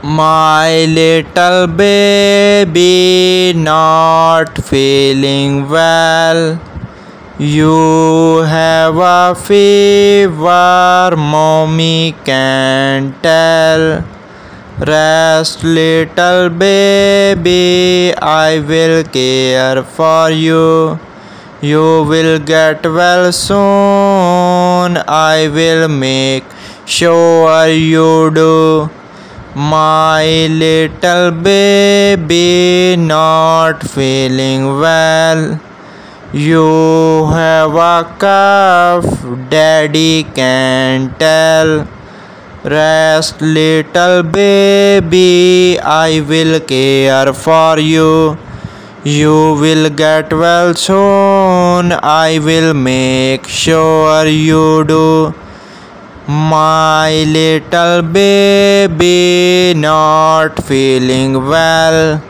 My little baby not feeling well. You have a fever, mommy can tell. Rest, little baby, I will care for you. You will get well soon, I will make sure you do. My little baby not feeling well. You have a cough, daddy can tell. Rest, little baby, I will care for you. You will get well soon, I will make sure you do. My little baby not feeling well.